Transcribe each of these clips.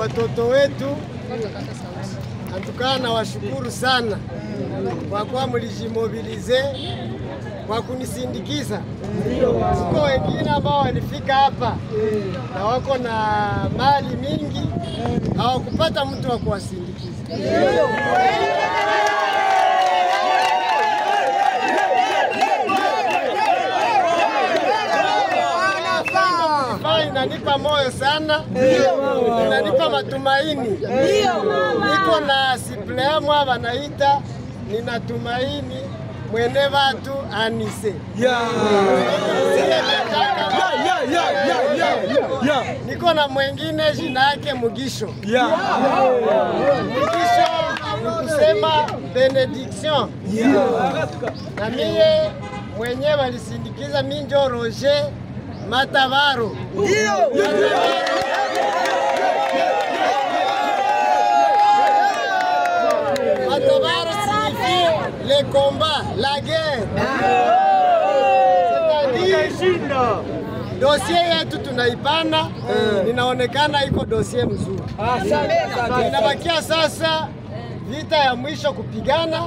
watoto wetu. Antukaa na washukuru sana kwa kuwa mlijimobilize kwa kunisindikiza. Siko wengine ambao walifika hapa na wako na mali mingi, hawakupata mtu wa kuwasindikiza. Inanipa moyo sana, inanipa matumaini. Niko na siplea mwa wanaita ninatumaini mwene watu anise. Niko na mwengine jina yake Mugisho. Mugisho ni kusema benediction, na mie mwenye walisindikiza minjo Roger Matavaro. Matavaro signifie le combat, la guerre. C'est-à-dire dosie yetu tunaipana, inaonekana iko dosie mzuri. Inabakia sasa vita ya mwisho kupigana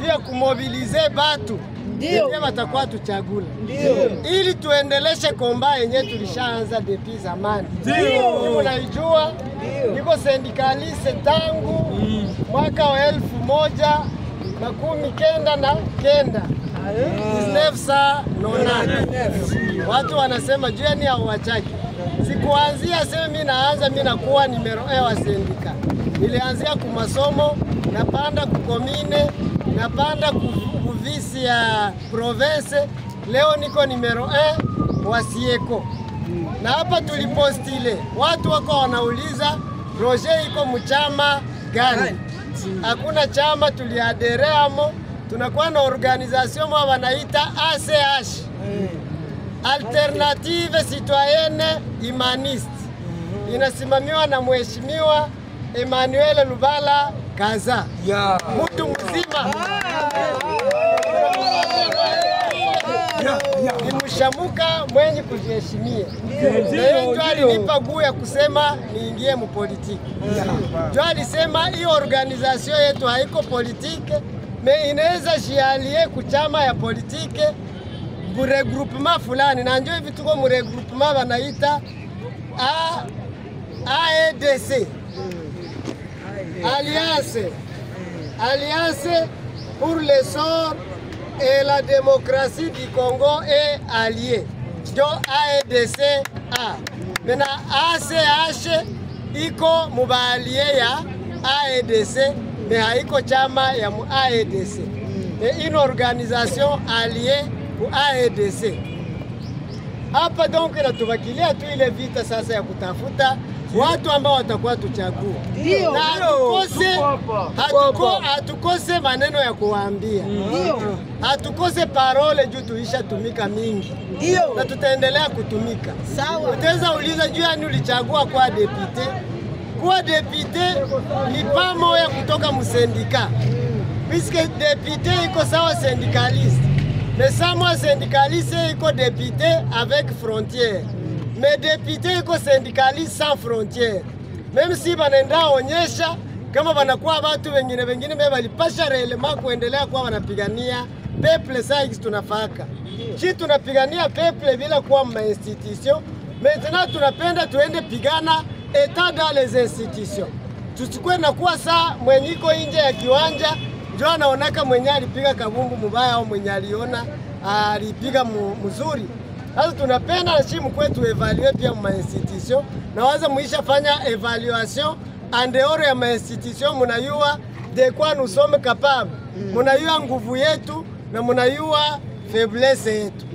juu ya kumobilize batu ndio. Watakuwa tuchagula ili tuendeleshe komba yenye tulishaanza depi zamani. Unaijua, niko sendikalise tangu mwaka wa elfu moja makumi kenda na kenda. 1990. Watu wanasema jueni au wachaki. Sikuanzia sema mi naanza mi nakuwa nimero e wa sendika. Nilianzia kumasomo, napanda kukomine, napanda kuvisi ya province. Leo niko numero 1 wa sieko. Na hapa tulipostile, watu wako wanauliza Roger iko mchama gani? Hakuna chama tuliadereamo tunakuwa na organization mwa wanaita ACH Alternative Citoyenne Humaniste inasimamiwa na mheshimiwa Emmanuel Lubala Kaza, mtu mzima ni mshamuka mwenye kujiheshimia. Yeye ndio alinipa guu ya kusema niingie mupolitiki. Ndio alisema hiyo organizasio yetu haiko politike me inaweza jialie kuchama ya politike muregroupement fulani, na njo hivi tuko muregroupement wanaita AEDC Alliance. Alliance pour l'essor et la démocratie du Congo et allié njo AEDC A. Mena ACH iko mubaalie ya AEDC me haiko chama ya mu AEDC me une organisation alliée ku AEDC. Hapa donc inatubakilia tu ile vita sasa ya kutafuta watu ambao watakuwa tuchagua, na hatukose hatuko, hatukose maneno ya kuwaambia, hatukose parole juu tulishatumika mingi. Na tutaendelea kutumika. Utaweza uliza juu yani ulichagua kwa depute? Kuwa depute ni pamoya kutoka musendika. Piske depute iko sawa syndicaliste mais ça moi syndicaliste iko depute avec frontière mais depute iko sendikali sans frontiere, même si banaenda onyesha kama banakuwa batu wengine wengine me balipasha relema kuendelea kuwa wanapigania peple Saisi tunafaka chi tunapigania peple bila kuwa ma institution maintenant tunapenda tuende pigana etat dans les institutions tusikwe na saa mwenye iko nje ya kiwanja njo anaonaka mwenye alipiga kabumbu mubaya au mwenye aliona alipiga mzuri. Sasa tunapenda na shimu kwetu evalue pia ma institution na waza muisha fanya evaluation en dehors ya ma institution, munayua de quoi nous sommes capables, munayua nguvu yetu na munayua faiblesse yetu.